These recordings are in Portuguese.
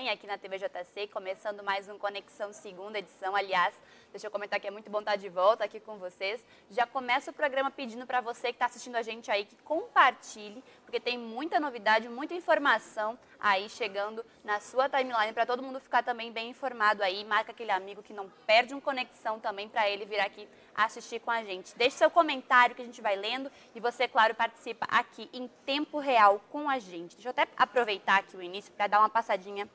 acompanha aqui na TV JC, começando mais um Conexão Segunda edição. Aliás, deixa eu comentar que é muito bom estar de volta aqui com vocês. Já começa o programa pedindo para você que está assistindo a gente aí que compartilhe, porque tem muita novidade, muita informação aí chegando na sua timeline para todo mundo ficar também bem informado aí. Marca aquele amigo que não perde um conexão também para ele vir aqui assistir com a gente. Deixe seu comentário que a gente vai lendo e você, claro, participa aqui em tempo real com a gente. Deixa eu até aproveitar aqui o início para dar uma passadinha.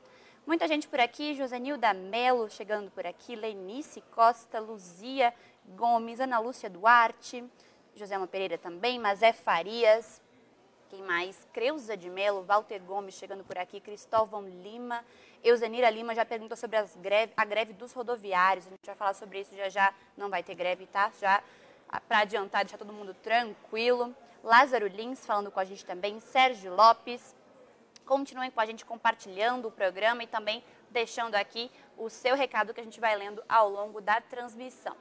Muita gente por aqui, Josenilda Melo chegando por aqui, Lenice Costa, Luzia Gomes, Ana Lúcia Duarte, Joselma Pereira também, Mazé Farias, quem mais? Creuza de Melo, Walter Gomes chegando por aqui, Cristóvão Lima, Euzenira Lima já pergunta sobre greve, a greve dos rodoviários. A gente vai falar sobre isso já já. Não vai ter greve, tá? Já para adiantar, deixar todo mundo tranquilo. Lázaro Lins falando com a gente também. Sérgio Lopes. Continuem com a gente compartilhando o programa e também deixando aqui o seu recado que a gente vai lendo ao longo da transmissão.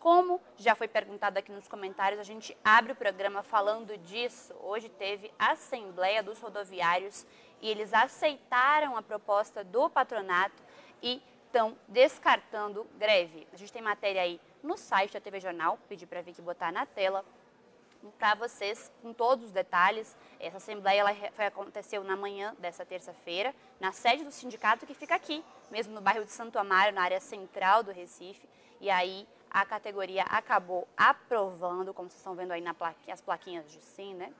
Como já foi perguntado aqui nos comentários, a gente abre o programa falando disso. Hoje teve Assembleia dos Rodoviários e eles aceitaram a proposta do patronato e estão descartando greve. A gente tem matéria aí no site da TV Jornal, pedi para Vicky botar na tela para vocês com todos os detalhes. Essa assembleia ela foi, aconteceu na manhã dessa terça-feira, na sede do sindicato que fica aqui, mesmo no bairro de Santo Amaro, na área central do Recife. E aí a categoria acabou aprovando, como vocês estão vendo aí na as plaquinhas de sim, né?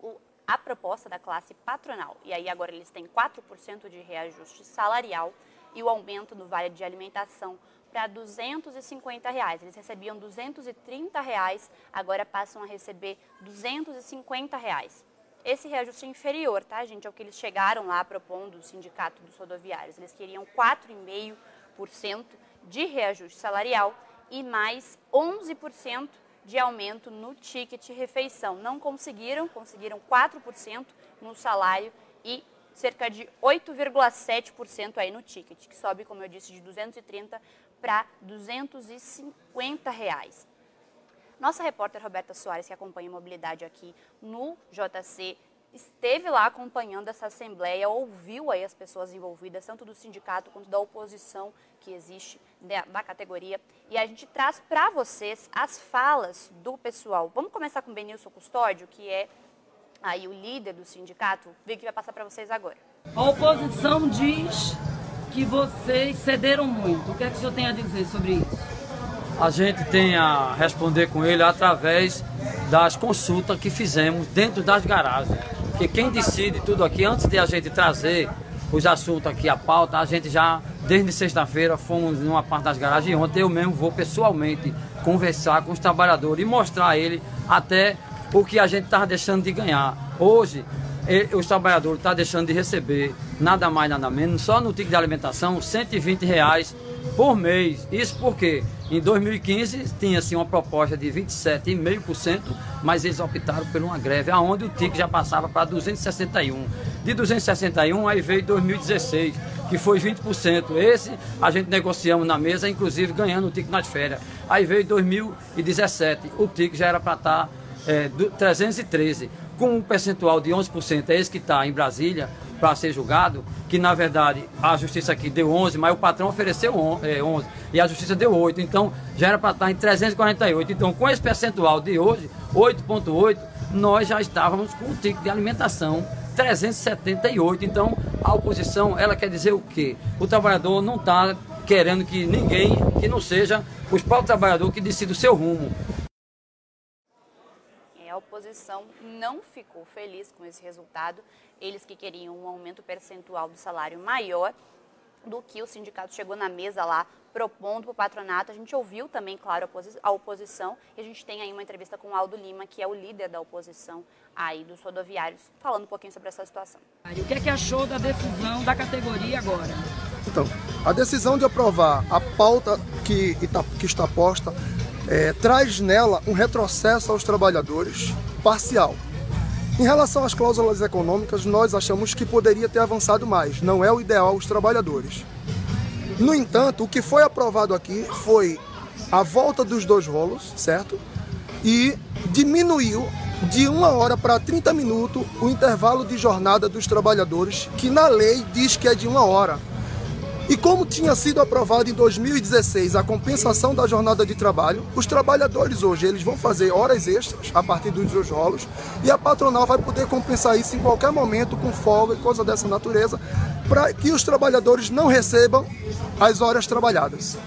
O, a proposta da classe patronal. E aí agora eles têm 4% de reajuste salarial e o aumento do vale de alimentação para 250 reais. Eles recebiam 230 reais, agora passam a receber 250 reais. Esse reajuste é inferior, tá, gente, ao que eles chegaram lá propondo o sindicato dos rodoviários. Eles queriam 4,5% de reajuste salarial e mais 11% de aumento no ticket refeição. Não conseguiram, conseguiram 4% no salário e cerca de 8,7% aí no ticket, que sobe, como eu disse, de 230 para 250 reais. Nossa repórter Roberta Soares, que acompanha a mobilidade aqui no JC, esteve lá acompanhando essa assembleia, ouviu aí as pessoas envolvidas, tanto do sindicato quanto da oposição que existe da, categoria, e a gente traz para vocês as falas do pessoal. Vamos começar com o Benilson Custódio, que é aí o líder do sindicato, o que vai passar para vocês agora. A oposição diz que vocês cederam muito. O que é que o senhor tem a dizer sobre isso? A gente tem a responder com ele através das consultas que fizemos dentro das garagens. Que quem decide tudo aqui, antes de a gente trazer os assuntos aqui à pauta, a gente já, desde sexta-feira, fomos numa parte das garagens e ontem eu mesmo vou pessoalmente conversar com os trabalhadores e mostrar a ele até o que a gente estava deixando de ganhar. Hoje, os trabalhadores estão deixando de receber nada mais, nada menos, só no ticket de alimentação, 120 reais por mês. Isso porque em 2015 tinha-se uma proposta de 27,5%, mas eles optaram por uma greve, aonde o ticket já passava para 261. De 261 aí veio 2016, que foi 20%. Esse a gente negociamos na mesa, inclusive ganhando o ticket nas férias. Aí veio 2017, o ticket já era para estar é, 313 com um percentual de 11%, é esse que está em Brasília para ser julgado, que na verdade a justiça aqui deu 11, mas o patrão ofereceu 11 é, e a justiça deu 8, então já era para estar tá em 348. Então, com esse percentual de hoje, 8,8, nós já estávamos com o ticket de alimentação 378. Então, a oposição, ela quer dizer o quê? O trabalhador não está querendo que ninguém, que não seja os próprios trabalhadores que decidam o seu rumo a oposição não ficou feliz com esse resultado. Eles que queriam um aumento percentual do salário maior do que o sindicato chegou na mesa lá propondo para o patronato. A gente ouviu também, claro, a oposição e a gente tem aí uma entrevista com o Aldo Lima, que é o líder da oposição aí dos rodoviários, falando um pouquinho sobre essa situação. O que é que achou da decisão da categoria agora? Então, a decisão de aprovar a pauta que, que está posta é, traz nela um retrocesso aos trabalhadores parcial. Em relação às cláusulas econômicas, nós achamos que poderia ter avançado mais, não é o ideal aos trabalhadores. No entanto, o que foi aprovado aqui foi a volta dos dois rolos, certo? E diminuiu de uma hora para 30 minutos o intervalo de jornada dos trabalhadores, que na lei diz que é de uma hora. E como tinha sido aprovado em 2016 a compensação da jornada de trabalho, os trabalhadores hoje eles vão fazer horas extras a partir dos seus rolos e a patronal vai poder compensar isso em qualquer momento com folga e coisa dessa natureza, para que os trabalhadores não recebam as horas trabalhadas.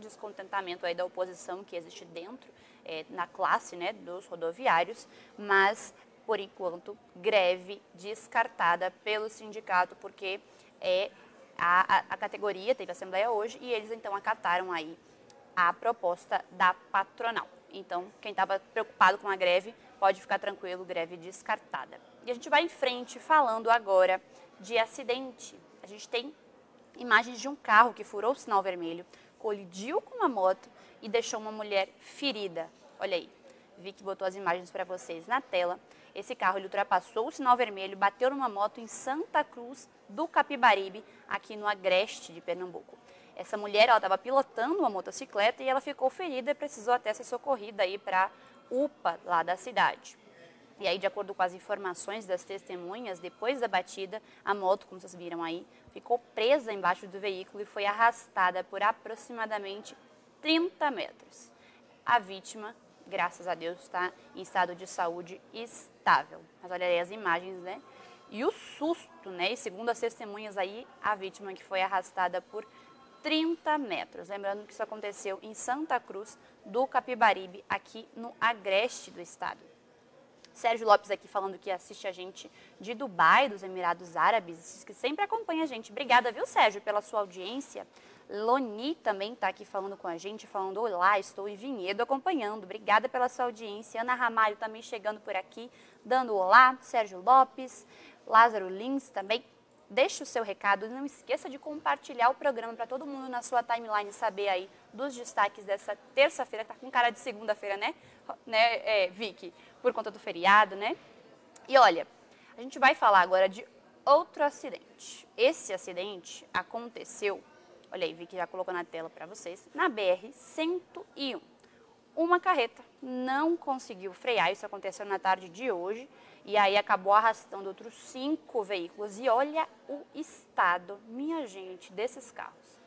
Descontentamento aí da oposição que existe dentro é, na classe né, dos rodoviários, mas por enquanto, greve descartada pelo sindicato, porque é a, a, a, categoria teve assembleia hoje e eles então acataram aí a proposta da patronal. Então, quem estava preocupado com a greve pode ficar tranquilo, greve descartada. E a gente vai em frente falando agora de acidente. A gente tem imagens de um carro que furou o sinal vermelho, colidiu com uma moto e deixou uma mulher ferida. Olha aí, vi que botou as imagens para vocês na tela. Esse carro ele ultrapassou o sinal vermelho, bateu numa moto em Santa Cruz do Capibaribe, aqui no Agreste de Pernambuco. Essa mulher estava pilotando uma motocicleta e ela ficou ferida e precisou até ser socorrida para UPA lá da cidade. E aí, de acordo com as informações das testemunhas, depois da batida, a moto, como vocês viram aí, ficou presa embaixo do veículo e foi arrastada por aproximadamente 30 metros. A vítima graças a Deus, está em estado de saúde estável. Mas olha aí as imagens, né? E o susto, né? E segundo as testemunhas aí, a vítima que foi arrastada por 30 metros. Lembrando que isso aconteceu em Santa Cruz do Capibaribe, aqui no agreste do estado. Sérgio Lopes aqui falando que assiste a gente de Dubai, dos Emirados Árabes, que sempre acompanha a gente. Obrigada, viu, Sérgio, pela sua audiência. Loni também está aqui falando com a gente, falando olá, estou em Vinhedo acompanhando. Obrigada pela sua audiência. Ana Ramalho também chegando por aqui, dando olá. Sérgio Lopes, Lázaro Lins também. Deixe o seu recado e não esqueça de compartilhar o programa para todo mundo na sua timeline saber aí dos destaques dessa terça-feira, tá com cara de segunda-feira, né, né é, Vicky? Por conta do feriado, né? E olha, a gente vai falar agora de outro acidente. Esse acidente aconteceu olha aí, que já colocou na tela para vocês, na BR-101. Uma carreta não conseguiu frear, isso aconteceu na tarde de hoje, e aí acabou arrastando outros cinco veículos. E olha o estado, minha gente, desses carros.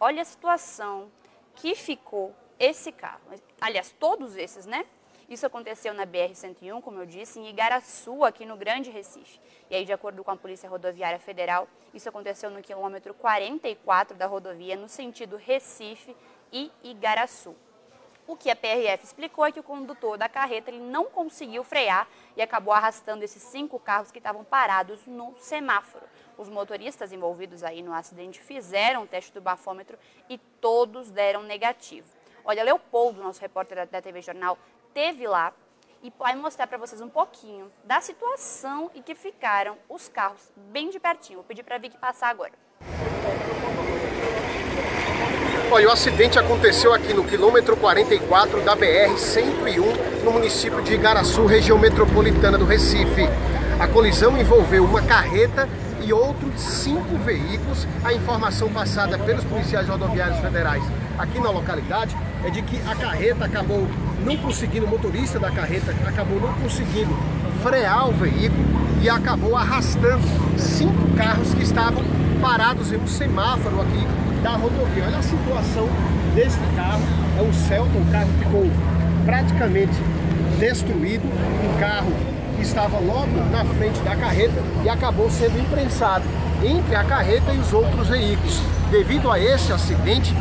Olha a situação que ficou esse carro. Aliás, todos esses, né? Isso aconteceu na BR-101, como eu disse, em Igaraçu, aqui no Grande Recife. E aí, de acordo com a Polícia Rodoviária Federal, isso aconteceu no quilômetro 44 da rodovia, no sentido Recife e Igaraçu. O que a PRF explicou é que o condutor da carreta ele não conseguiu frear e acabou arrastando esses cinco carros que estavam parados no semáforo. Os motoristas envolvidos aí no acidente fizeram o teste do bafômetro e todos deram negativo. Olha, Leopoldo, nosso repórter da TV Jornal, teve lá e vai mostrar para vocês um pouquinho da situação em que ficaram os carros bem de pertinho. Vou pedir para a Vicky passar agora. Olha, o acidente aconteceu aqui no quilômetro 44 da BR-101, no município de Igaraçu, região metropolitana do Recife. A colisão envolveu uma carreta e outros cinco veículos. A informação passada pelos policiais rodoviários federais aqui na localidade é de que a carreta acabou não conseguindo, o motorista da carreta acabou não conseguindo frear o veículo e acabou arrastando cinco carros que estavam parados em um semáforo aqui da rodovia. Olha a situação desse carro, é um Celta, o carro ficou praticamente destruído, um carro que estava logo na frente da carreta e acabou sendo imprensado entre a carreta e os outros veículos. Devido a esse acidente,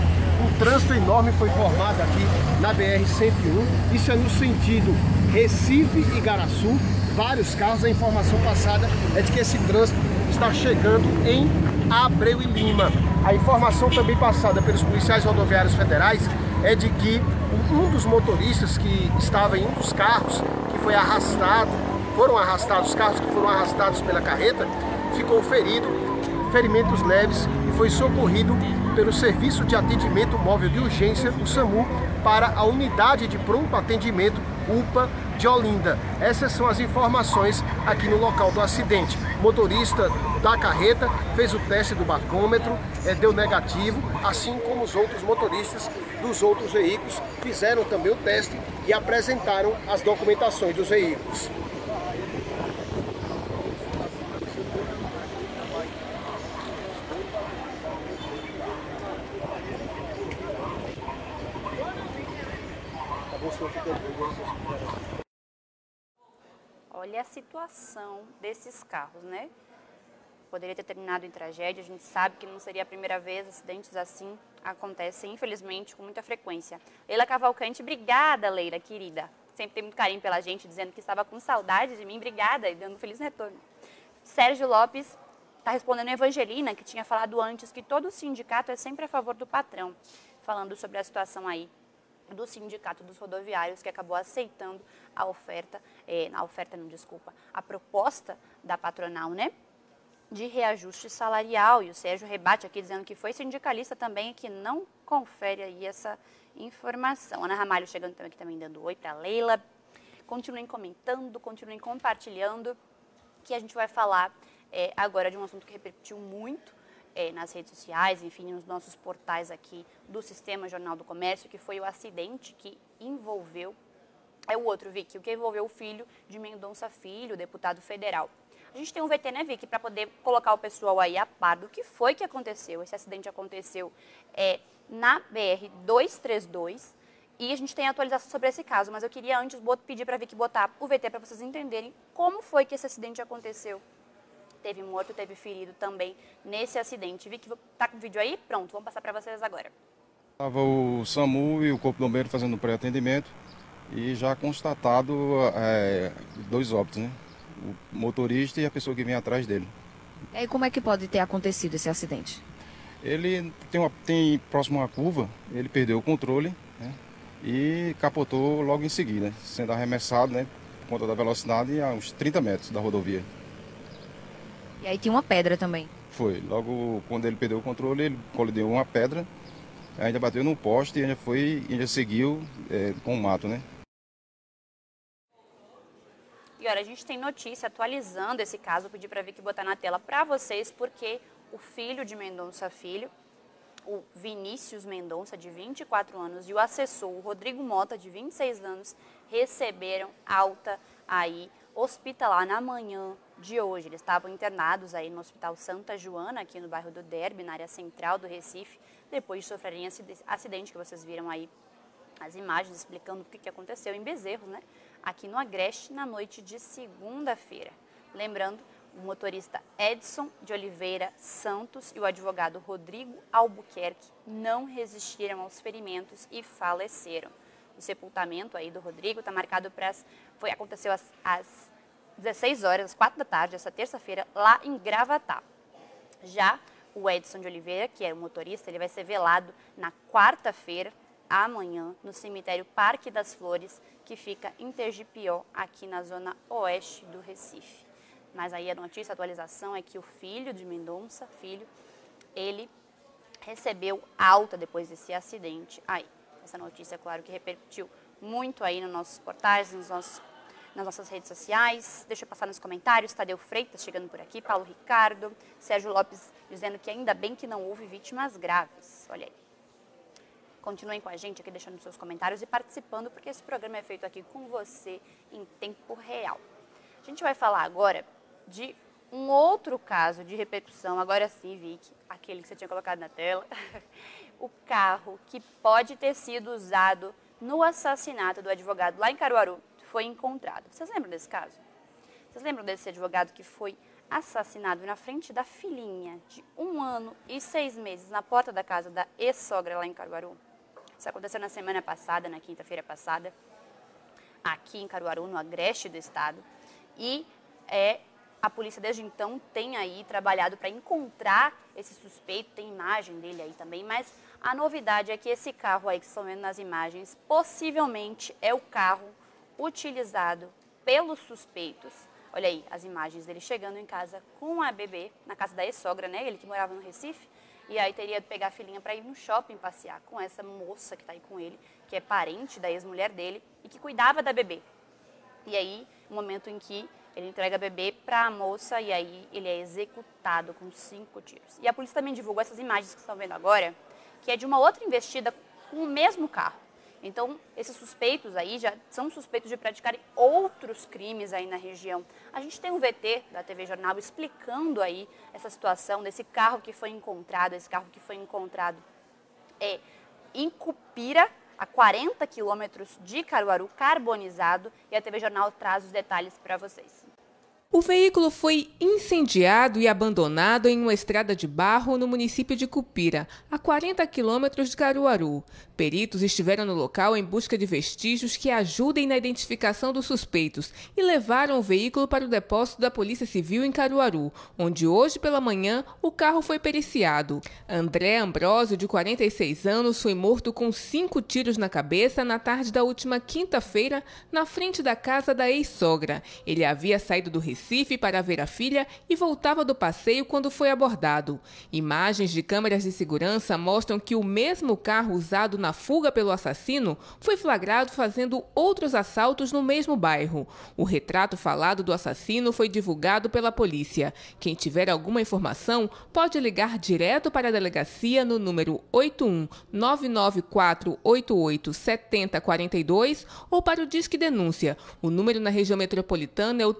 um trânsito enorme foi formado aqui na BR-101. Isso é no sentido Recife e Garaçu. Vários carros. A informação passada é de que esse trânsito está chegando em Abreu e Lima. A informação também passada pelos policiais rodoviários federais é de que um dos motoristas que estava em um dos carros que foi arrastado, foram arrastados, os carros que foram arrastados pela carreta, ficou ferido, ferimentos leves e foi socorrido pelo Serviço de Atendimento Móvel de Urgência, o SAMU, para a Unidade de Pronto Atendimento UPA de Olinda. Essas são as informações aqui no local do acidente. O motorista da carreta fez o teste do bacômetro, é, deu negativo, assim como os outros motoristas dos outros veículos fizeram também o teste e apresentaram as documentações dos veículos. Olha a situação desses carros, né? Poderia ter terminado em tragédia, a gente sabe que não seria a primeira vez, acidentes assim acontecem, infelizmente, com muita frequência. Leila Cavalcante, obrigada, Leila, querida. Sempre tem muito carinho pela gente, dizendo que estava com saudade de mim, obrigada, e dando um feliz retorno. Sérgio Lopes está respondendo a Evangelina, que tinha falado antes que todo sindicato é sempre a favor do patrão, falando sobre a situação aí do Sindicato dos Rodoviários, que acabou aceitando a oferta, eh, a oferta não, desculpa, a proposta da patronal, né? De reajuste salarial. E o Sérgio rebate aqui dizendo que foi sindicalista também que não confere aí essa informação. Ana Ramalho chegando também aqui também dando oi para Leila. Continuem comentando, continuem compartilhando, que a gente vai falar eh, agora de um assunto que repercutiu muito é, nas redes sociais, enfim, nos nossos portais aqui do Sistema Jornal do Comércio, que foi o acidente que envolveu, é o outro, Vicky, o que envolveu o filho de Mendonça Filho, deputado federal. A gente tem um VT, né, Vicky, para poder colocar o pessoal aí a par do que foi que aconteceu. Esse acidente aconteceu é, na BR-232 e a gente tem atualização sobre esse caso, mas eu queria antes pedir para a Vicky botar o VT para vocês entenderem como foi que esse acidente aconteceu teve morto, teve ferido também nesse acidente. Vi que tá com o vídeo aí? Pronto, vamos passar para vocês agora. Estava o SAMU e o Corpo de Bombeiro fazendo pré-atendimento e já constatado é, dois óbitos, né? O motorista e a pessoa que vinha atrás dele. E aí, como é que pode ter acontecido esse acidente? Ele tem, uma, tem próximo à curva, ele perdeu o controle né? e capotou logo em seguida, sendo arremessado né, por conta da velocidade a uns 30 metros da rodovia. E aí tinha uma pedra também. Foi. Logo quando ele perdeu o controle, ele colidiu uma pedra, ainda bateu num poste e ainda foi, ainda seguiu é, com o mato, né? E olha, a gente tem notícia atualizando esse caso, pedi para Vicky botar na tela para vocês, porque o filho de Mendonça Filho, o Vinícius Mendonça, de 24 anos, e o assessor, o Rodrigo Mota, de 26 anos, receberam alta aí hospitalar na manhã de hoje. Eles estavam internados aí no Hospital Santa Joana, aqui no bairro do Derby, na área central do Recife, depois de sofrerem acidente que vocês viram aí as imagens explicando o que, aconteceu em Bezerros, né? Aqui no Agreste, na noite de segunda-feira. Lembrando, o motorista Edson de Oliveira Santos e o advogado Rodrigo Albuquerque não resistiram aos ferimentos e faleceram. O sepultamento aí do Rodrigo está marcado para foi aconteceu às, às 16 horas, às 4 da tarde, essa terça-feira, lá em Gravatá. Já o Edson de Oliveira, que é o motorista, ele vai ser velado na quarta-feira, amanhã, no cemitério Parque das Flores, que fica em Tergipió, aqui na zona oeste do Recife. Mas aí a notícia, a atualização é que o filho de Mendonça, filho, ele recebeu alta depois desse acidente aí. Essa notícia, claro, que repercutiu muito aí nos nossos portais, nos nossos, nas nossas redes sociais. Deixa eu passar nos comentários. Tadeu Freitas chegando por aqui, Paulo Ricardo, Sérgio Lopes dizendo que ainda bem que não houve vítimas graves. Olha aí. Continuem com a gente aqui, deixando seus comentários e participando, porque esse programa é feito aqui com você em tempo real. A gente vai falar agora de um outro caso de repercussão, agora sim, Vicky, aquele que você tinha colocado na tela, o carro que pode ter sido usado no assassinato do advogado lá em Caruaru foi encontrado. Vocês lembram desse caso? Vocês lembram desse advogado que foi assassinado na frente da filhinha de um ano e seis meses na porta da casa da ex-sogra lá em Caruaru? Isso aconteceu na semana passada, na quinta-feira passada, aqui em Caruaru, no agreste do estado. E é, a polícia desde então tem aí trabalhado para encontrar esse suspeito, tem imagem dele aí também, mas a novidade é que esse carro aí que estão vendo nas imagens, possivelmente é o carro utilizado pelos suspeitos. Olha aí as imagens dele chegando em casa com a bebê, na casa da ex-sogra, né? Ele que morava no Recife. E aí teria de pegar a filhinha para ir no shopping passear com essa moça que está aí com ele, que é parente da ex-mulher dele e que cuidava da bebê. E aí, o momento em que ele entrega a bebê para a moça e aí ele é executado com cinco tiros. E a polícia também divulgou essas imagens que estão vendo agora, que é de uma outra investida com o mesmo carro. Então, esses suspeitos aí já são suspeitos de praticarem outros crimes aí na região. A gente tem um VT da TV Jornal explicando aí essa situação desse carro que foi encontrado, esse carro que foi encontrado é, em Cupira, a 40 quilômetros de Caruaru, carbonizado, e a TV Jornal traz os detalhes para vocês. O veículo foi incendiado e abandonado em uma estrada de barro no município de Cupira, a 40 quilômetros de Caruaru. Peritos estiveram no local em busca de vestígios que ajudem na identificação dos suspeitos e levaram o veículo para o depósito da Polícia Civil em Caruaru, onde hoje pela manhã o carro foi periciado. André Ambrosio, de 46 anos, foi morto com cinco tiros na cabeça na tarde da última quinta-feira, na frente da casa da ex-sogra. Ele havia saído do Recife para ver a filha e voltava do passeio quando foi abordado. Imagens de câmeras de segurança mostram que o mesmo carro usado na fuga pelo assassino, foi flagrado fazendo outros assaltos no mesmo bairro. O retrato falado do assassino foi divulgado pela polícia. Quem tiver alguma informação pode ligar direto para a delegacia no número 81 99488 7042 ou para o Disque Denúncia. O número na região metropolitana é o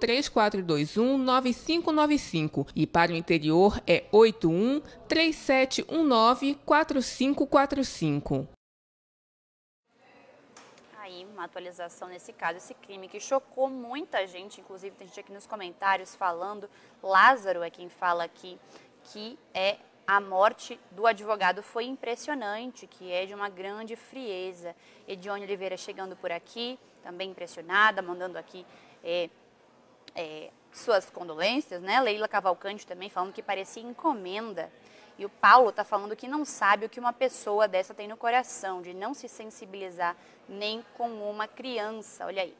3421 9595 e para o interior é 81 3719 4545 uma atualização nesse caso, esse crime que chocou muita gente, inclusive tem gente aqui nos comentários falando, Lázaro é quem fala aqui, que é a morte do advogado foi impressionante, que é de uma grande frieza. Edione Oliveira chegando por aqui, também impressionada, mandando aqui é, é, suas condolências, né? Leila Cavalcante também falando que parecia encomenda. E o Paulo está falando que não sabe o que uma pessoa dessa tem no coração, de não se sensibilizar nem com uma criança. Olha aí.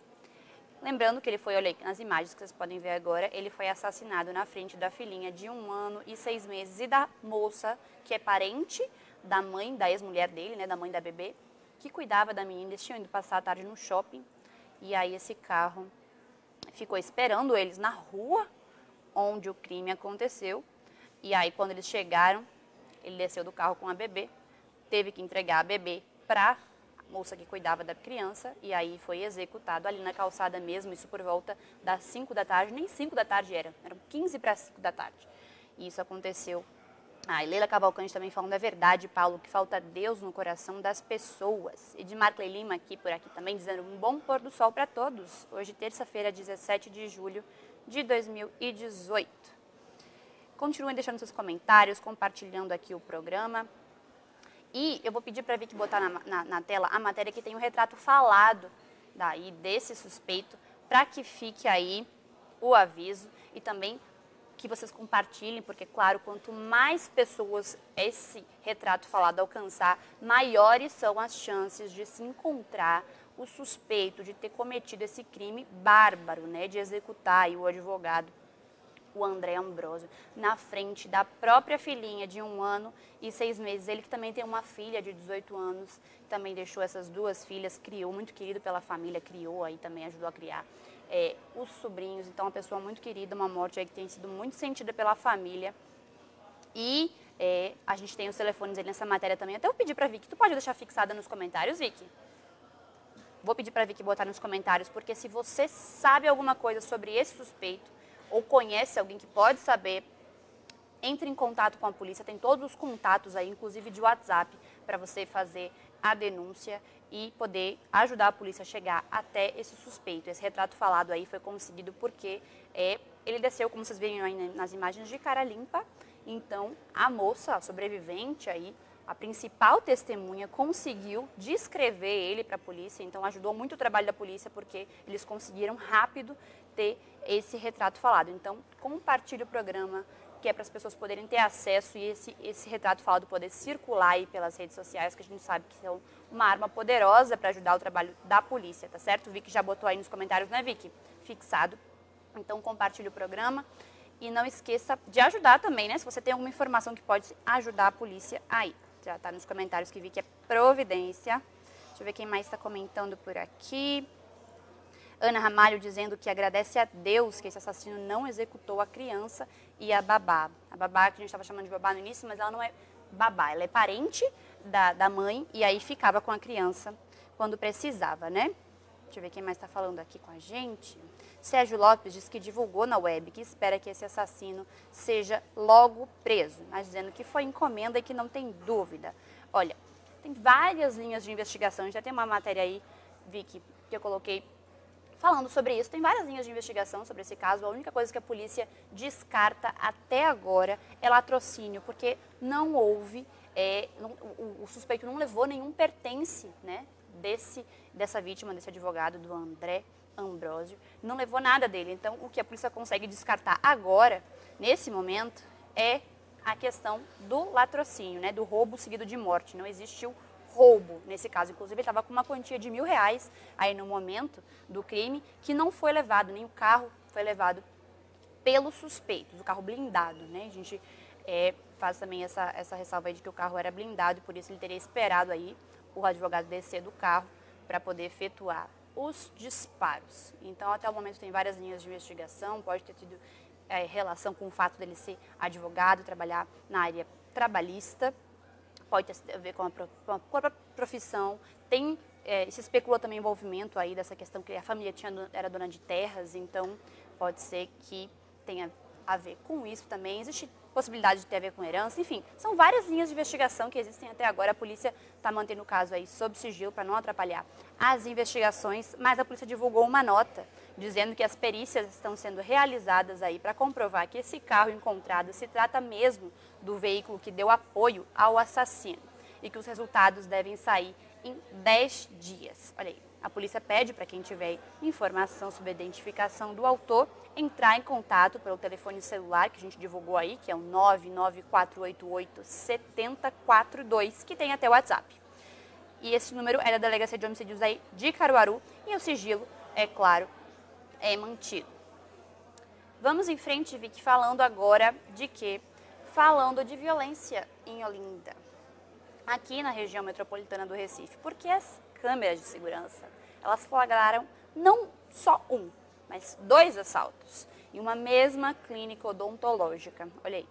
Lembrando que ele foi, olha aí, nas imagens que vocês podem ver agora, ele foi assassinado na frente da filhinha de um ano e seis meses e da moça, que é parente da mãe, da ex-mulher dele, né, da mãe da bebê, que cuidava da menina. Eles tinham ido passar a tarde no shopping e aí esse carro ficou esperando eles na rua onde o crime aconteceu e aí, quando eles chegaram, ele desceu do carro com a bebê, teve que entregar a bebê para a moça que cuidava da criança e aí foi executado ali na calçada mesmo, isso por volta das 5 da tarde, nem 5 da tarde era, eram 15 para 5 da tarde. E isso aconteceu. Ah, e Leila Cavalcante também falando a verdade, Paulo, que falta Deus no coração das pessoas. E de Marclay Lima aqui por aqui também dizendo um bom pôr do sol para todos. Hoje, terça-feira, 17 de julho de 2018. Continuem deixando seus comentários, compartilhando aqui o programa. E eu vou pedir para a Vicky botar na, na, na, tela a matéria que tem o um retrato falado daí desse suspeito, para que fique aí o aviso e também que vocês compartilhem, porque, claro, quanto mais pessoas esse retrato falado alcançar, maiores são as chances de se encontrar o suspeito de ter cometido esse crime bárbaro, né, de executar o advogado o André Ambrosio, na frente da própria filhinha de um ano e seis meses. Ele que também tem uma filha de 18 anos, também deixou essas duas filhas, criou, muito querido pela família, criou aí também, ajudou a criar é, os sobrinhos. Então, uma pessoa muito querida, uma morte que tem sido muito sentida pela família. E é, a gente tem os telefones aí nessa matéria também. Até eu pedi para Vicky, tu pode deixar fixada nos comentários, Vicky? Vou pedir para Vicky botar nos comentários, porque se você sabe alguma coisa sobre esse suspeito, ou conhece alguém que pode saber, entre em contato com a polícia, tem todos os contatos aí, inclusive de WhatsApp, para você fazer a denúncia e poder ajudar a polícia a chegar até esse suspeito. Esse retrato falado aí foi conseguido porque é, ele desceu, como vocês viram aí nas imagens, de cara limpa. Então, a moça, a sobrevivente aí, a principal testemunha conseguiu descrever ele para a polícia, então ajudou muito o trabalho da polícia porque eles conseguiram rápido ter esse retrato falado. Então, compartilhe o programa, que é para as pessoas poderem ter acesso e esse, esse retrato falado poder circular aí pelas redes sociais, que a gente sabe que são uma arma poderosa para ajudar o trabalho da polícia, tá certo? O Vicky já botou aí nos comentários, né, Vicky? Fixado. Então, compartilhe o programa. E não esqueça de ajudar também, né? Se você tem alguma informação que pode ajudar a polícia aí. Já está nos comentários que vi que é providência. Deixa eu ver quem mais está comentando por aqui. Ana Ramalho dizendo que agradece a Deus que esse assassino não executou a criança e a babá. A babá que a gente estava chamando de babá no início, mas ela não é babá, ela é parente da, da mãe e aí ficava com a criança quando precisava, né? Deixa eu ver quem mais está falando aqui com a gente. Sérgio Lopes diz que divulgou na web que espera que esse assassino seja logo preso, mas dizendo que foi encomenda e que não tem dúvida. Olha, tem várias linhas de investigação, já tem uma matéria aí, Vicky, que eu coloquei falando sobre isso. Tem várias linhas de investigação sobre esse caso. A única coisa que a polícia descarta até agora é latrocínio, porque não houve, é, não, o, o, suspeito não levou nenhum pertence né, desse, dessa vítima, desse advogado, do André Ambrósio, não levou nada dele. Então, o que a polícia consegue descartar agora, nesse momento, é a questão do latrocínio, né, do roubo seguido de morte. Não existiu roubo nesse caso. Inclusive, ele estava com uma quantia de mil reais aí no momento do crime, que não foi levado, nem o carro foi levado pelos suspeitos, o carro blindado, né? A gente é, faz também essa, essa ressalva de que o carro era blindado, por isso ele teria esperado aí o advogado descer do carro para poder efetuar os disparos. Então, até o momento tem várias linhas de investigação, pode ter tido é, relação com o fato dele ser advogado, trabalhar na área trabalhista, pode ter a ver com a, com a profissão, tem, é, se especula também envolvimento aí dessa questão que a família tinha, era dona de terras, então pode ser que tenha a ver com isso também. Existe possibilidade de ter a ver com herança, enfim, são várias linhas de investigação que existem até agora. A polícia está mantendo o caso aí sob sigilo para não atrapalhar as investigações, mas a polícia divulgou uma nota dizendo que as perícias estão sendo realizadas aí para comprovar que esse carro encontrado se trata mesmo do veículo que deu apoio ao assassino e que os resultados devem sair em 10 dias. Olha aí, a polícia pede para quem tiver informação sobre a identificação do autor entrar em contato pelo telefone celular que a gente divulgou aí, que é o 994887042, que tem até o WhatsApp. E esse número é da Delegacia de Homicídios aí de Caruaru e o sigilo, é claro, é mantido. Vamos em frente, Vicky, falando agora de quê? Falando de violência em Olinda, aqui na região metropolitana do Recife, porque as câmeras de segurança, elas flagraram não só um, mas dois assaltos em uma mesma clínica odontológica. Olha aí.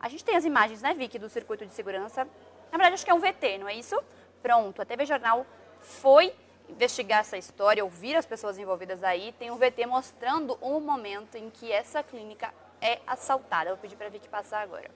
A gente tem as imagens, né, Vicky, do circuito de segurança. Na verdade, acho que é um VT, não é isso? Pronto, a TV Jornal foi investigar essa história, ouvir as pessoas envolvidas aí. Tem um VT mostrando um momento em que essa clínica é assaltada. Eu vou pedir para a Vicky passar agora.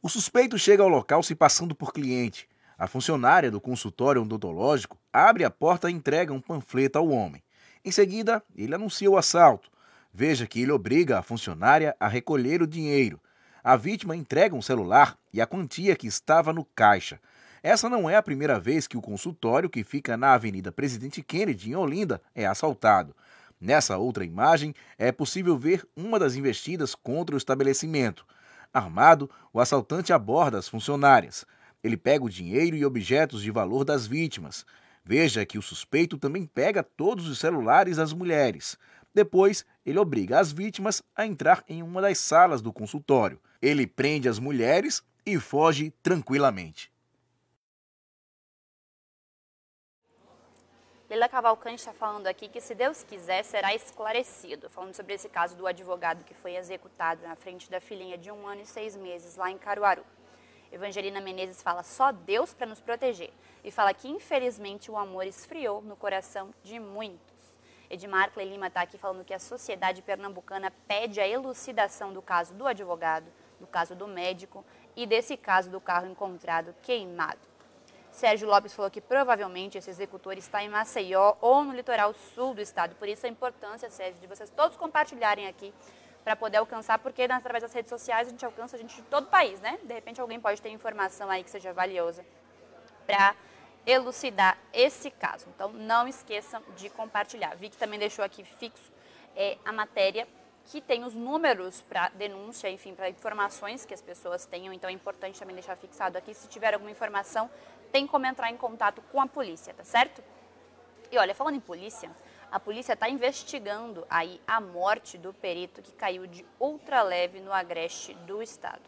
O suspeito chega ao local se passando por cliente. A funcionária do consultório odontológico abre a porta e entrega um panfleto ao homem. Em seguida, ele anuncia o assalto. Veja que ele obriga a funcionária a recolher o dinheiro. A vítima entrega um celular e a quantia que estava no caixa. Essa não é a primeira vez que o consultório, que fica na Avenida Presidente Kennedy, em Olinda, é assaltado. Nessa outra imagem, é possível ver uma das investidas contra o estabelecimento. Armado, o assaltante aborda as funcionárias. Ele pega o dinheiro e objetos de valor das vítimas. Veja que o suspeito também pega todos os celulares das mulheres. Depois, ele obriga as vítimas a entrar em uma das salas do consultório. Ele prende as mulheres e foge tranquilamente. Leila Cavalcante está falando aqui que, se Deus quiser, será esclarecido. Falando sobre esse caso do advogado que foi executado na frente da filhinha de um ano e seis meses lá em Caruaru. Evangelina Menezes fala só Deus para nos proteger e fala que infelizmente o amor esfriou no coração de muitos. Edmar Clay Lima está aqui falando que a sociedade pernambucana pede a elucidação do caso do advogado, do caso do médico e desse caso do carro encontrado queimado. Sérgio Lopes falou que provavelmente esse executor está em Maceió ou no litoral sul do estado. Por isso a importância, Sérgio, de vocês todos compartilharem aqui para poder alcançar, porque através das redes sociais a gente alcança a gente de todo o país, né? De repente alguém pode ter informação aí que seja valiosa para elucidar esse caso. Então não esqueçam de compartilhar. Vi que também deixou aqui fixo é, a matéria que tem os números para denúncia, enfim, para informações que as pessoas tenham. Então é importante também deixar fixado aqui. Se tiver alguma informação, tem como entrar em contato com a polícia, tá certo? E olha, falando em polícia, a polícia está investigando aí a morte do perito que caiu de ultraleve no agreste do estado.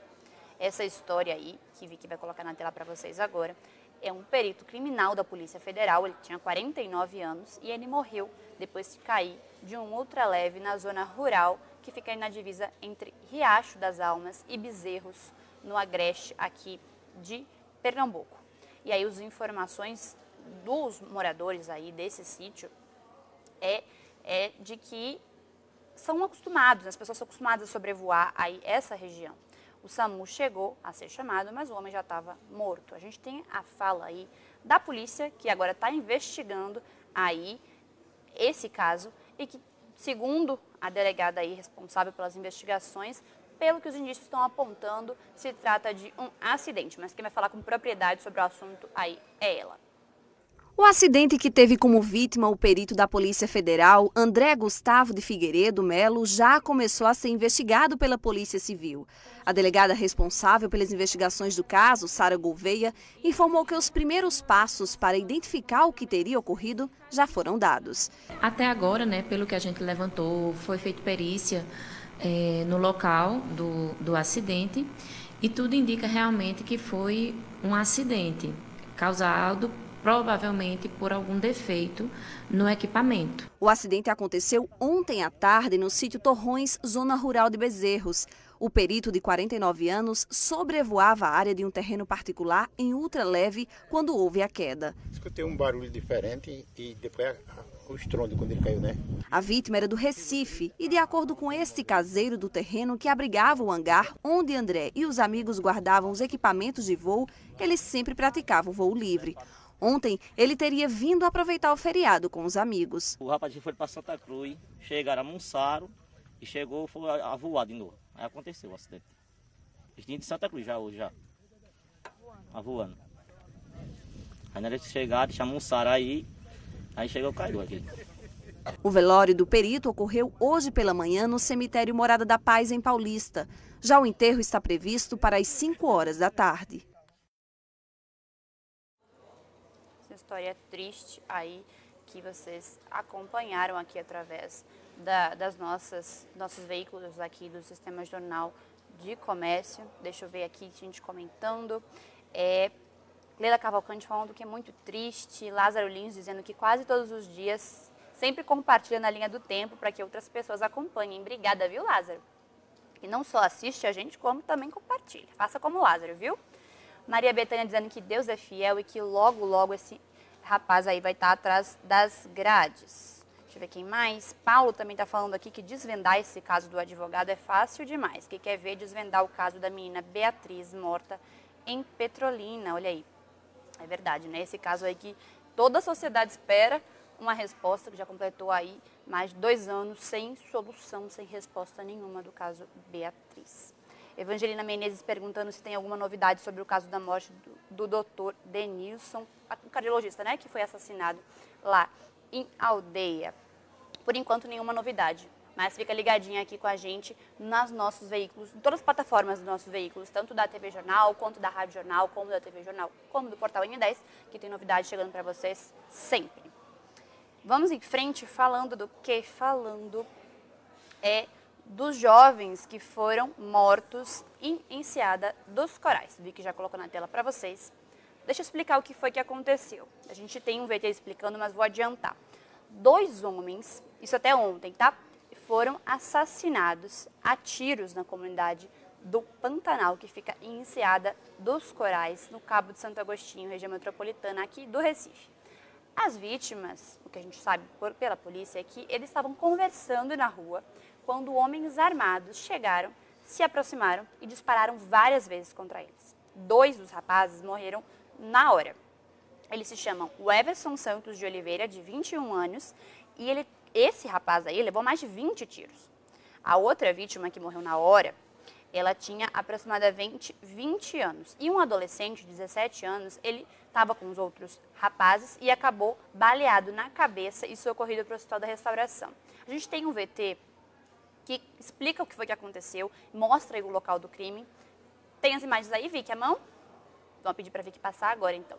Essa história aí, que vi que vai colocar na tela para vocês agora, é um perito criminal da Polícia Federal, ele tinha 49 anos e ele morreu depois de cair de um ultraleve na zona rural que fica na divisa entre Riacho das Almas e Bezerros, no Agreste, aqui de Pernambuco. E aí as informações dos moradores aí desse sítio é, é de que são acostumados, as pessoas são acostumadas a sobrevoar aí essa região. O SAMU chegou a ser chamado, mas o homem já estava morto. A gente tem a fala aí da polícia, que agora está investigando aí esse caso e que, segundo a delegada aí responsável pelas investigações, pelo que os indícios estão apontando, se trata de um acidente. Mas quem vai falar com propriedade sobre o assunto aí é ela. O acidente que teve como vítima o perito da Polícia Federal, André Gustavo de Figueiredo Melo, já começou a ser investigado pela Polícia Civil. A delegada responsável pelas investigações do caso, Sara Gouveia, informou que os primeiros passos para identificar o que teria ocorrido já foram dados. Até agora, né, pelo que a gente levantou, foi feita perícia é, no local do, do acidente e tudo indica realmente que foi um acidente causado provavelmente por algum defeito no equipamento. O acidente aconteceu ontem à tarde no sítio Torrões, zona rural de Bezerros. O perito de 49 anos sobrevoava a área de um terreno particular em ultraleve quando houve a queda. Escutei um barulho diferente e depois o estrondo quando ele caiu, né? A vítima era do Recife e, de acordo com este caseiro do terreno que abrigava o hangar onde André e os amigos guardavam os equipamentos de voo, ele sempre praticava o voo livre. Ontem, ele teria vindo aproveitar o feriado com os amigos. O rapazinho foi para Santa Cruz, chegaram, almoçaram e chegou, foi a voar de novo. Aí aconteceu o acidente. Tinham de Santa Cruz já hoje, já. A voando. Aí na hora de chegar, deixa almoçar aí, aí chegou, caiu aqui. O velório do perito ocorreu hoje pela manhã no cemitério Morada da Paz, em Paulista. Já o enterro está previsto para as 5 horas da tarde. história triste aí que vocês acompanharam aqui através da, das nossas nossos veículos aqui do Sistema Jornal de Comércio. Deixa eu ver aqui gente comentando. É, Leila Cavalcante falando que é muito triste. Lázaro Lins dizendo que quase todos os dias sempre compartilha na linha do tempo para que outras pessoas acompanhem. Obrigada, viu, Lázaro? E não só assiste a gente, como também compartilha. Faça como Lázaro, viu? Maria Betânia dizendo que Deus é fiel e que logo, logo esse rapaz aí vai estar tá atrás das grades. Deixa eu ver quem mais. Paulo também está falando aqui que desvendar esse caso do advogado é fácil demais. Que quer ver desvendar o caso da menina Beatriz morta em Petrolina. Olha aí. É verdade, né? Esse caso aí que toda a sociedade espera uma resposta, que já completou aí mais de dois anos sem solução, sem resposta nenhuma do caso Beatriz. Evangelina Menezes perguntando se tem alguma novidade sobre o caso da morte do, do doutor Denilson, o cardiologista, né, que foi assassinado lá em Aldeia. Por enquanto, nenhuma novidade. Mas fica ligadinha aqui com a gente nas nossos veículos, em todas as plataformas dos nossos veículos, tanto da TV Jornal, quanto da Rádio Jornal, como da TV Jornal, como do Portal N10, que tem novidade chegando para vocês sempre. Vamos em frente falando do que? Falando é dos jovens que foram mortos em Enseada dos Corais. Vi que já colocou na tela para vocês. Deixa eu explicar o que foi que aconteceu. A gente tem um VT explicando, mas vou adiantar. Dois homens, isso até ontem, tá? Foram assassinados a tiros na comunidade do Pantanal, que fica em Enseada dos Corais, no Cabo de Santo Agostinho, região metropolitana aqui do Recife. As vítimas, o que a gente sabe por, pela polícia, é que eles estavam conversando na rua quando homens armados chegaram, se aproximaram e dispararam várias vezes contra eles. Dois dos rapazes morreram na hora. Eles se chamam Everson Santos de Oliveira, de 21 anos, e ele, esse rapaz aí levou mais de 20 tiros. A outra vítima que morreu na hora, ela tinha aproximadamente 20 anos. E um adolescente de 17 anos, ele estava com os outros rapazes e acabou baleado na cabeça e socorrido para o Hospital da Restauração. A gente tem um VT que explica o que foi que aconteceu, mostra o local do crime. Tem as imagens aí, Vicky, a mão? Vamos pedir para Vicky passar agora, então.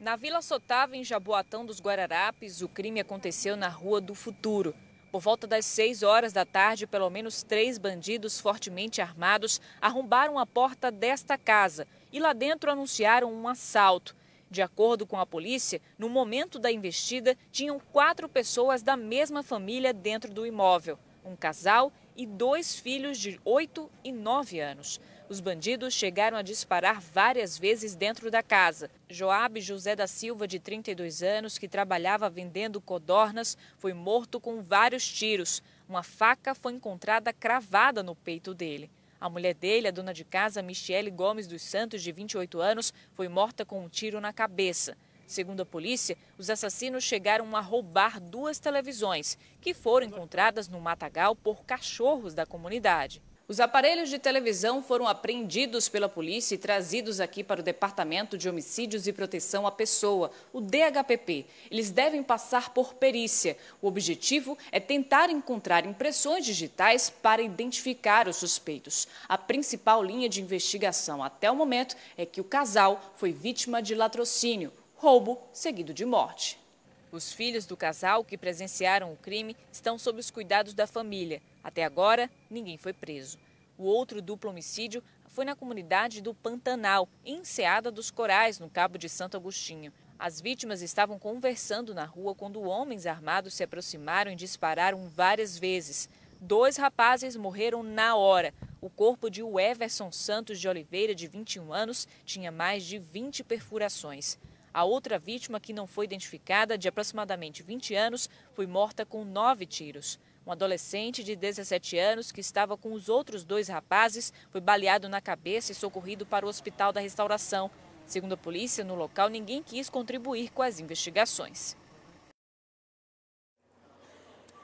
Na Vila Sotava, em Jaboatão dos Guararapes, o crime aconteceu na Rua do Futuro. Por volta das 6 horas da tarde, pelo menos três bandidos fortemente armados arrombaram a porta desta casa e lá dentro anunciaram um assalto. De acordo com a polícia, no momento da investida, tinham quatro pessoas da mesma família dentro do imóvel: um casal e dois filhos de 8 e 9 anos. Os bandidos chegaram a disparar várias vezes dentro da casa. Joab José da Silva, de 32 anos, que trabalhava vendendo codornas, foi morto com vários tiros. Uma faca foi encontrada cravada no peito dele. A mulher dele, a dona de casa, Michele Gomes dos Santos, de 28 anos, foi morta com um tiro na cabeça. Segundo a polícia, os assassinos chegaram a roubar duas televisões, que foram encontradas no matagal por cachorros da comunidade. Os aparelhos de televisão foram apreendidos pela polícia e trazidos aqui para o Departamento de Homicídios e Proteção à Pessoa, o DHPP. Eles devem passar por perícia. O objetivo é tentar encontrar impressões digitais para identificar os suspeitos. A principal linha de investigação até o momento é que o casal foi vítima de latrocínio, roubo seguido de morte. Os filhos do casal que presenciaram o crime estão sob os cuidados da família. Até agora, ninguém foi preso. O outro duplo homicídio foi na comunidade do Pantanal, em Enseada dos Corais, no Cabo de Santo Agostinho. As vítimas estavam conversando na rua quando homens armados se aproximaram e dispararam várias vezes. Dois rapazes morreram na hora. O corpo de Everson Santos de Oliveira, de 21 anos, tinha mais de 20 perfurações. A outra vítima, que não foi identificada, de aproximadamente 20 anos, foi morta com nove tiros. Um adolescente de 17 anos, que estava com os outros dois rapazes, foi baleado na cabeça e socorrido para o Hospital da Restauração. Segundo a polícia, no local ninguém quis contribuir com as investigações.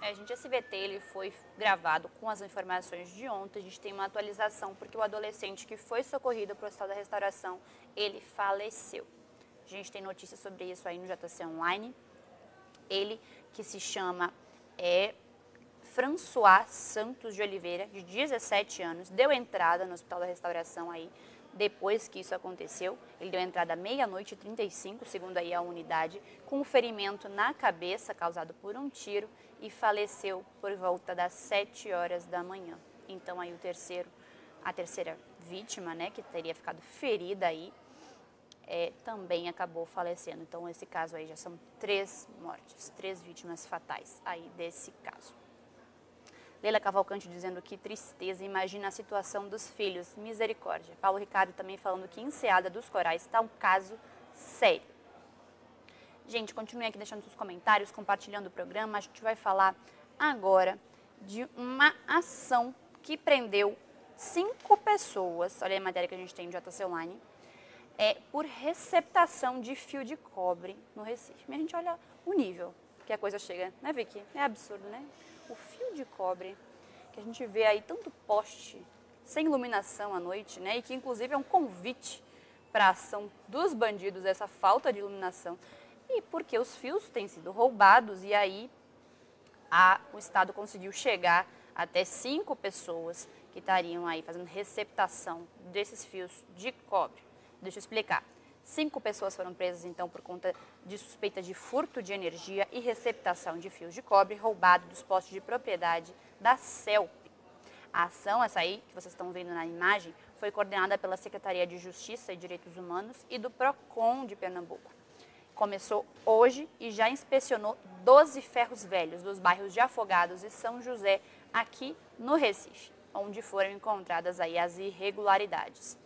É, gente, esse VT ele foi gravado com as informações de ontem. A gente tem uma atualização porque o adolescente que foi socorrido para o Hospital da Restauração, ele faleceu. A gente tem notícias sobre isso aí no JC Online. Ele, que se chama é, François Santos de Oliveira, de 17 anos, deu entrada no Hospital da Restauração aí, depois que isso aconteceu. Ele deu entrada meia-noite e 35, segundo aí a unidade, com um ferimento na cabeça causado por um tiro e faleceu por volta das 7 horas da manhã. Então aí o terceiro, a terceira vítima, né, que teria ficado ferida aí, é, também acabou falecendo. Então, esse caso aí já são três mortes, três vítimas fatais aí desse caso. Leila Cavalcante dizendo que tristeza, imagina a situação dos filhos, misericórdia. Paulo Ricardo também falando que Enseada dos Corais está um caso sério. Gente, continue aqui deixando seus comentários, compartilhando o programa. A gente vai falar agora de uma ação que prendeu cinco pessoas. Olha a matéria que a gente tem no JC Online é por receptação de fio de cobre no Recife. Mas a gente olha o nível que a coisa chega, né, Vicky? É absurdo, né? O fio de cobre que a gente vê aí tanto poste sem iluminação à noite, né? E que inclusive é um convite para a ação dos bandidos essa falta de iluminação. E porque os fios têm sido roubados e aí a, o Estado conseguiu chegar até cinco pessoas que estariam aí fazendo receptação desses fios de cobre. Deixa eu explicar. Cinco pessoas foram presas, então, por conta de suspeita de furto de energia e receptação de fios de cobre roubado dos postos de propriedade da CELP. A ação, essa aí que vocês estão vendo na imagem, foi coordenada pela Secretaria de Justiça e Direitos Humanos e do PROCON de Pernambuco. Começou hoje e já inspecionou 12 ferros velhos dos bairros de Afogados e São José, aqui no Recife, onde foram encontradas aí as irregularidades.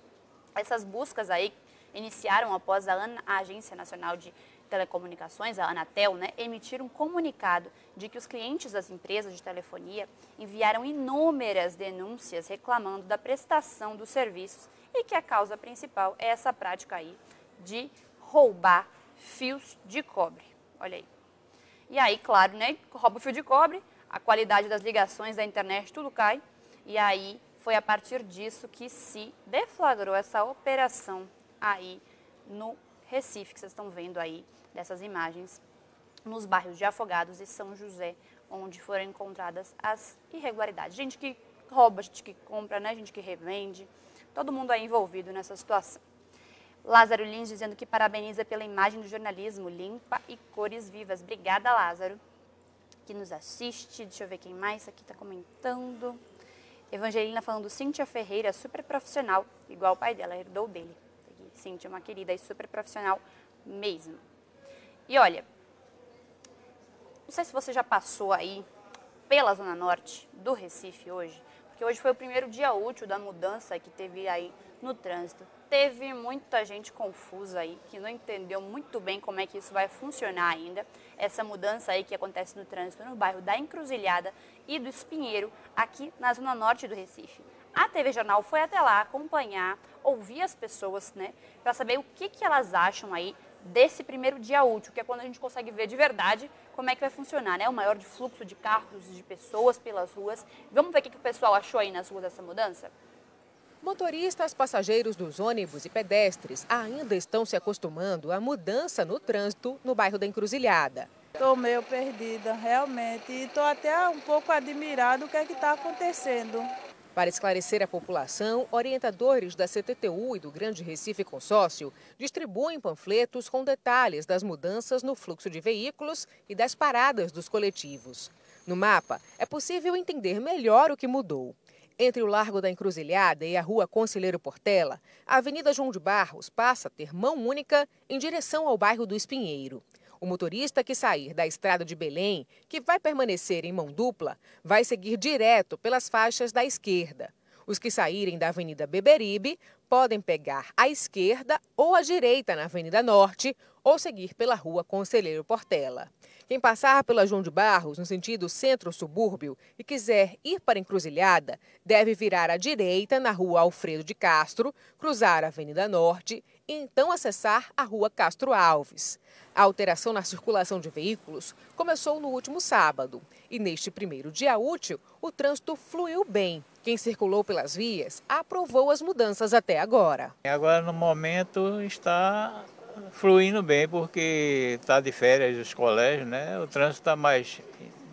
Essas buscas aí iniciaram após a, ANA, a Agência Nacional de Telecomunicações, a Anatel, né, emitir um comunicado de que os clientes das empresas de telefonia enviaram inúmeras denúncias reclamando da prestação dos serviços e que a causa principal é essa prática aí de roubar fios de cobre. Olha aí. E aí, claro, né, rouba o fio de cobre, a qualidade das ligações da internet tudo cai e aí foi a partir disso que se deflagrou essa operação aí no Recife, que vocês estão vendo aí dessas imagens, nos bairros de Afogados e São José, onde foram encontradas as irregularidades. Gente que rouba, gente que compra, né? gente que revende, todo mundo aí envolvido nessa situação. Lázaro Lins dizendo que parabeniza pela imagem do jornalismo limpa e cores vivas. Obrigada, Lázaro, que nos assiste. Deixa eu ver quem mais aqui está comentando. Evangelina falando Cíntia Ferreira, super profissional, igual o pai dela, herdou dele. Cíntia, uma querida e super profissional mesmo. E olha, não sei se você já passou aí pela Zona Norte do Recife hoje, porque hoje foi o primeiro dia útil da mudança que teve aí no trânsito. Teve muita gente confusa aí, que não entendeu muito bem como é que isso vai funcionar ainda. Essa mudança aí que acontece no trânsito no bairro da Encruzilhada e do Espinheiro, aqui na zona norte do Recife. A TV Jornal foi até lá acompanhar, ouvir as pessoas, né, para saber o que, que elas acham aí desse primeiro dia útil, que é quando a gente consegue ver de verdade como é que vai funcionar, né? O maior de fluxo de carros, de pessoas pelas ruas. Vamos ver o que, que o pessoal achou aí nas ruas dessa mudança? Motoristas, passageiros dos ônibus e pedestres ainda estão se acostumando à mudança no trânsito no bairro da Encruzilhada. Estou meio perdida, realmente, e estou até um pouco admirado o que é que está acontecendo. Para esclarecer a população, orientadores da CTTU e do Grande Recife Consórcio distribuem panfletos com detalhes das mudanças no fluxo de veículos e das paradas dos coletivos. No mapa, é possível entender melhor o que mudou. Entre o Largo da Encruzilhada e a Rua Conselheiro Portela, a Avenida João de Barros passa a ter mão única em direção ao bairro do Espinheiro. O motorista que sair da estrada de Belém, que vai permanecer em mão dupla, vai seguir direto pelas faixas da esquerda. Os que saírem da Avenida Beberibe podem pegar à esquerda ou à direita na Avenida Norte ou seguir pela Rua Conselheiro Portela. Quem passar pela João de Barros, no sentido centro-subúrbio, e quiser ir para a Encruzilhada, deve virar à direita na Rua Alfredo de Castro, cruzar a Avenida Norte e então acessar a Rua Castro Alves. A alteração na circulação de veículos começou no último sábado e neste primeiro dia útil o trânsito fluiu bem. Quem circulou pelas vias aprovou as mudanças até agora. Agora, no momento, está fluindo bem porque está de férias os colégios, né? O trânsito está mais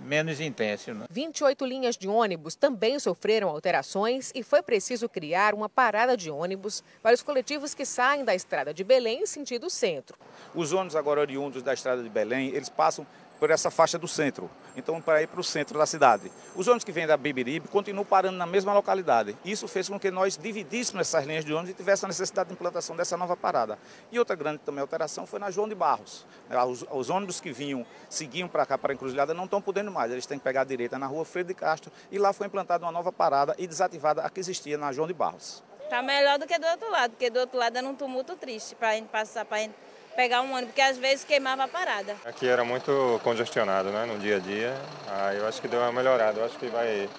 menos intenso. Né? 28 linhas de ônibus também sofreram alterações e foi preciso criar uma parada de ônibus para os coletivos que saem da estrada de Belém em sentido centro. Os ônibus agora oriundos da estrada de Belém, eles passam por essa faixa do centro, então para ir para o centro da cidade. Os ônibus que vêm da Bibiribe continuam parando na mesma localidade. Isso fez com que nós dividíssemos essas linhas de ônibus e tivesse a necessidade de implantação dessa nova parada. E outra grande também alteração foi na João de Barros. Os, os ônibus que vinham, seguiam para cá, para a Encruzilhada, não estão podendo mais. Eles têm que pegar a direita na rua Freire de Castro e lá foi implantada uma nova parada e desativada a que existia na João de Barros. Está melhor do que do outro lado, porque do outro lado era um tumulto triste para a gente passar, para a gente pegar um ônibus, porque às vezes queimava a parada. Aqui era muito congestionado né, no dia a dia, aí eu acho que deu uma melhorada, eu acho que vai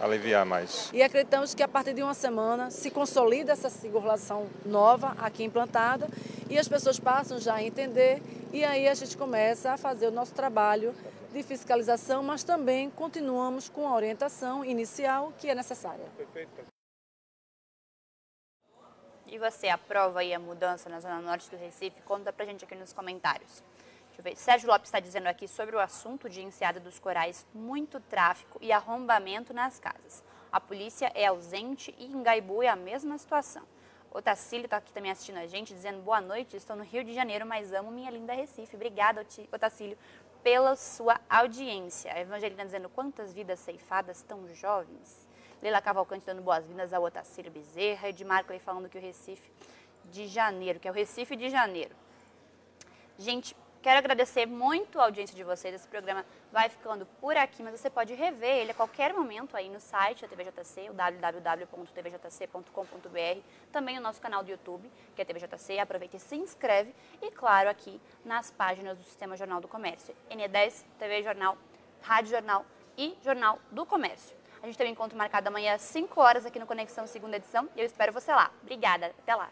aliviar mais. E acreditamos que a partir de uma semana se consolida essa circulação nova aqui implantada e as pessoas passam já a entender e aí a gente começa a fazer o nosso trabalho de fiscalização, mas também continuamos com a orientação inicial que é necessária. E você aprova aí a mudança na Zona Norte do Recife? Conta pra gente aqui nos comentários. Deixa eu ver. Sérgio Lopes está dizendo aqui sobre o assunto de Enseada dos Corais, muito tráfico e arrombamento nas casas. A polícia é ausente e em Gaibu é a mesma situação. O Tacílio está aqui também assistindo a gente, dizendo boa noite, estou no Rio de Janeiro, mas amo minha linda Recife. Obrigada, Otacílio, pela sua audiência. A Evangelina dizendo quantas vidas ceifadas tão jovens. Leila Cavalcante dando boas-vindas ao Otacílio Bezerra, Edmar Clay falando que o Recife de Janeiro, que é o Recife de Janeiro. Gente, quero agradecer muito a audiência de vocês. Esse programa vai ficando por aqui, mas você pode rever ele a qualquer momento aí no site da TVJC, o www.tvjc.com.br, também no nosso canal do YouTube, que é TVJC. Aproveite e se inscreve e, claro, aqui nas páginas do Sistema Jornal do Comércio, NE10, TV Jornal, Rádio Jornal e Jornal do Comércio. A gente tem um encontro marcado amanhã às 5 horas aqui no Conexão Segunda Edição e eu espero você lá. Obrigada, até lá.